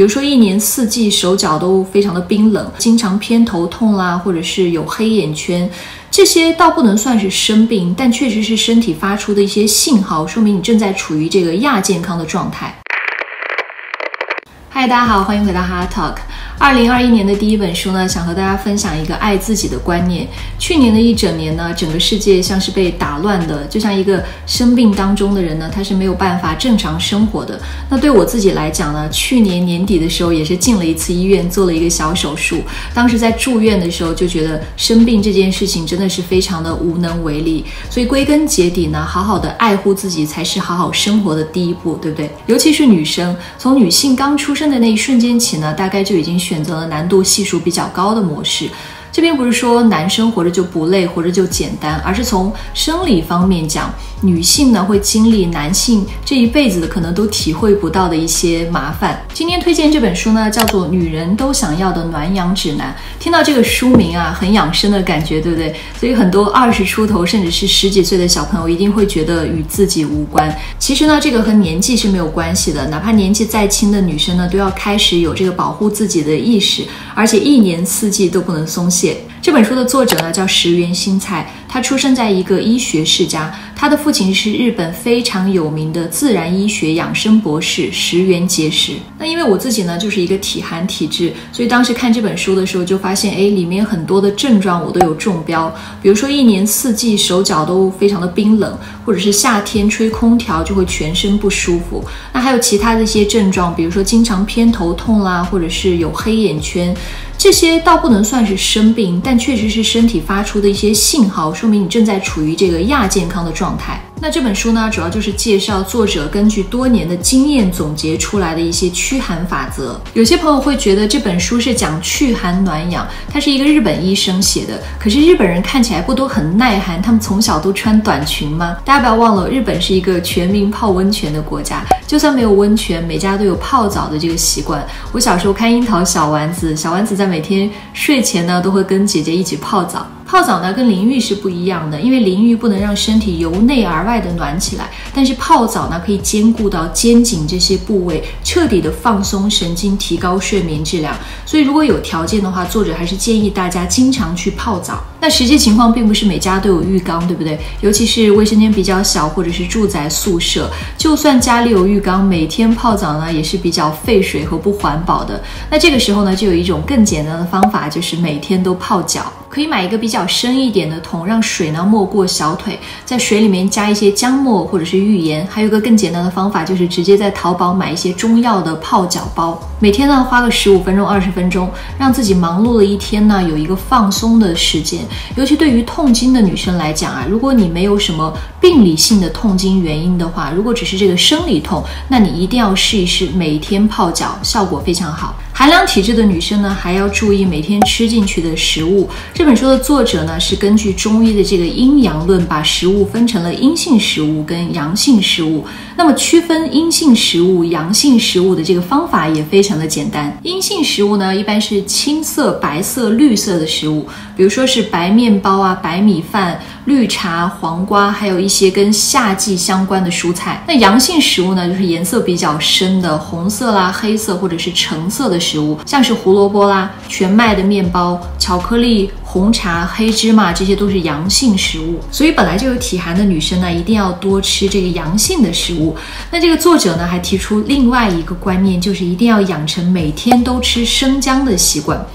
比如说一年四季手脚都非常的冰冷，经常偏头痛啦，或者是有黑眼圈，这些倒不能算是生病，但确实是身体发出的一些信号，说明你正在处于这个亚健康的状态。嗨，大家好，欢迎回到哈 Talk。二零二一年的第一本书呢，想和大家分享一个爱自己的观念。去年的一整年呢，整个世界像是被打乱的，就像一个生病当中的人呢，他是没有办法正常生活的。那对我自己来讲呢，去年年底的时候也是进了一次医院，做了一个小手术。当时在住院的时候就觉得生病这件事情真的是非常的无能为力。所以归根结底呢，好好的爱护自己才是好好生活的第一步，对不对？尤其是女生，从女性刚出生的那一瞬间起呢，大概就已经。选择了难度系数比较高的模式。这边不是说男生活着就不累，活着就简单，而是从生理方面讲，女性呢会经历男性这一辈子的可能都体会不到的一些麻烦。今天推荐这本书呢，叫做《女人都想要的暖养指南》。听到这个书名啊，很养生的感觉，对不对？所以很多二十出头甚至是十几岁的小朋友一定会觉得与自己无关。其实呢，这个和年纪是没有关系的，哪怕年纪再轻的女生呢，都要开始有这个保护自己的意识，而且一年四季都不能松懈。这本书的作者呢叫石原新菜，他出生在一个医学世家，他的父亲是日本非常有名的自然医学养生博士石原节食。那因为我自己呢就是一个体寒体质，所以当时看这本书的时候就发现，哎，里面很多的症状我都有中标，比如说一年四季手脚都非常的冰冷，或者是夏天吹空调就会全身不舒服。那还有其他的一些症状，比如说经常偏头痛啦，或者是有黑眼圈。这些倒不能算是生病，但确实是身体发出的一些信号，说明你正在处于这个亚健康的状态。那这本书呢，主要就是介绍作者根据多年的经验总结出来的一些驱寒法则。有些朋友会觉得这本书是讲祛寒暖养，它是一个日本医生写的。可是日本人看起来不都很耐寒？他们从小都穿短裙吗？大家不要忘了，日本是一个全民泡温泉的国家，就算没有温泉，每家都有泡澡的这个习惯。我小时候看樱桃小丸子，小丸子在每天睡前呢，都会跟姐姐一起泡澡。泡澡呢跟淋浴是不一样的，因为淋浴不能让身体由内而外的暖起来，但是泡澡呢可以兼顾到肩颈这些部位，彻底的放松神经，提高睡眠质量。所以如果有条件的话，作者还是建议大家经常去泡澡。那实际情况并不是每家都有浴缸，对不对？尤其是卫生间比较小或者是住宅宿舍，就算家里有浴缸，每天泡澡呢也是比较费水和不环保的。那这个时候呢，就有一种更简单的方法，就是每天都泡脚。可以买一个比较深一点的桶，让水呢没过小腿，在水里面加一些姜末或者是浴盐。还有个更简单的方法，就是直接在淘宝买一些中药的泡脚包。每天呢花个十五分钟、二十分钟，让自己忙碌了一天呢有一个放松的时间。尤其对于痛经的女生来讲啊，如果你没有什么病理性的痛经原因的话，如果只是这个生理痛，那你一定要试一试每天泡脚，效果非常好。寒凉体质的女生呢，还要注意每天吃进去的食物。这本书的作者呢，是根据中医的这个阴阳论，把食物分成了阴性食物跟阳性食物。那么区分阴性食物、阳性食物的这个方法也非常的简单。阴性食物呢，一般是青色、白色、绿色的食物，比如说是白面包啊、白米饭。绿茶、黄瓜，还有一些跟夏季相关的蔬菜。那阳性食物呢，就是颜色比较深的红色啦、黑色或者是橙色的食食物，像是胡萝卜啦、全麦的面包、巧克力、红茶、黑芝麻，这些都是阳性食物。所以本来就有体寒的女生呢，一定要多吃这个阳性的食物。那这个作者呢，还提出另外一个观念，就是一定要养成每天都吃生姜的习惯。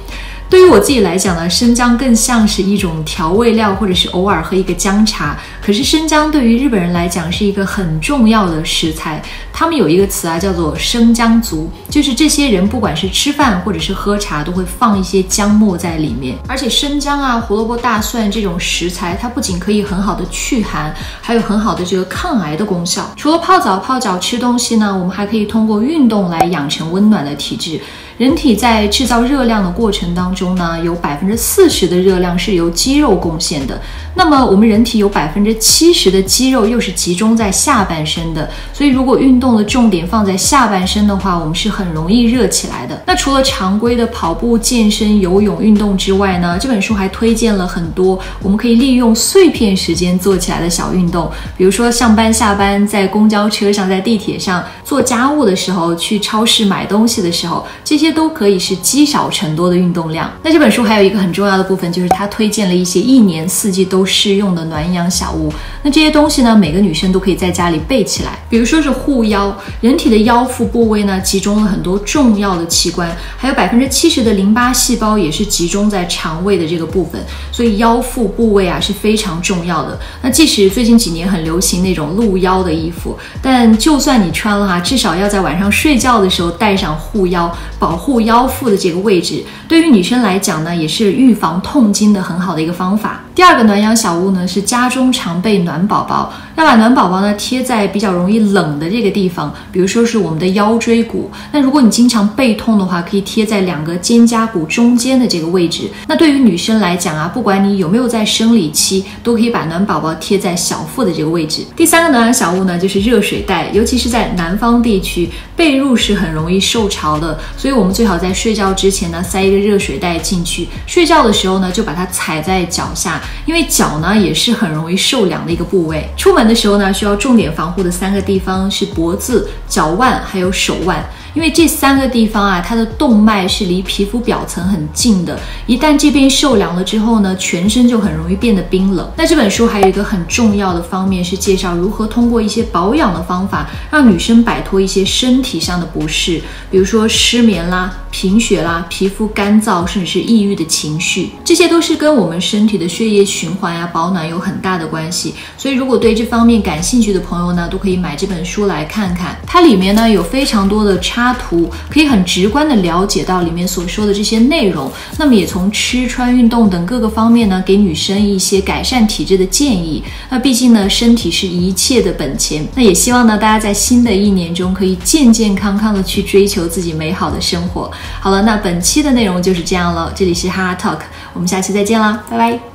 对于我自己来讲呢，生姜更像是一种调味料，或者是偶尔喝一个姜茶。可是生姜对于日本人来讲是一个很重要的食材，他们有一个词啊，叫做“生姜族”，就是这些人不管是吃饭或者是喝茶，都会放一些姜末在里面。而且生姜啊、胡萝卜、大蒜这种食材，它不仅可以很好的驱寒，还有很好的这个抗癌的功效。除了泡澡、泡脚、吃东西呢，我们还可以通过运动来养成温暖的体质。人体在制造热量的过程当中呢，有百分之四十的热量是由肌肉贡献的。那么我们人体有百分之七十的肌肉又是集中在下半身的，所以如果运动的重点放在下半身的话，我们是很容易热起来的。那除了常规的跑步、健身、游泳运动之外呢，这本书还推荐了很多我们可以利用碎片时间做起来的小运动，比如说上班、下班，在公交车上、在地铁上做家务的时候，去超市买东西的时候，这些都可以是积少成多的运动量。那这本书还有一个很重要的部分，就是它推荐了一些一年四季都适用的暖阳小物。那这些东西呢，每个女生都可以在家里备起来。比如说是护腰，人体的腰腹部位呢，集中了很多重要的器官，还有百分之七十的淋巴细胞也是集中在肠胃的这个部分，所以腰腹部位啊是非常重要的。那即使最近几年很流行那种露腰的衣服，但就算你穿了哈，至少要在晚上睡觉的时候戴上护腰，保护腰腹的这个位置。对于女生来讲呢，也是预防痛经的很好的一个方法。第二个暖阳小物呢，是家中常备暖宝宝，要把暖宝宝呢贴在比较容易冷的这个地方，比如说是我们的腰椎骨。那如果你经常背痛的话，可以贴在两个肩胛骨中间的这个位置。那对于女生来讲啊，不管你有没有在生理期，都可以把暖宝宝贴在小腹的这个位置。第三个暖阳小物呢，就是热水袋，尤其是在南方地区，被褥是很容易受潮的，所以我们最好在睡觉之前呢塞一个热水袋进去，睡觉的时候呢就把它踩在脚下。因为脚呢也是很容易受凉的一个部位，出门的时候呢需要重点防护的三个地方是脖子、脚腕还有手腕。因为这三个地方啊，它的动脉是离皮肤表层很近的，一旦这边受凉了之后呢，全身就很容易变得冰冷。那这本书还有一个很重要的方面是介绍如何通过一些保养的方法，让女生摆脱一些身体上的不适，比如说失眠啦、贫血啦、皮肤干燥，甚至是抑郁的情绪，这些都是跟我们身体的血液循环呀、保暖有很大的关系。所以如果对这方面感兴趣的朋友呢，都可以买这本书来看看。它里面呢有非常多的插。插图可以很直观的了解到里面所说的这些内容，那么也从吃穿运动等各个方面呢，给女生一些改善体质的建议。那毕竟呢，身体是一切的本钱。那也希望呢，大家在新的一年中可以健健康康的去追求自己美好的生活。好了，那本期的内容就是这样了。这里是哈哈 Talk，我们下期再见啦，拜拜。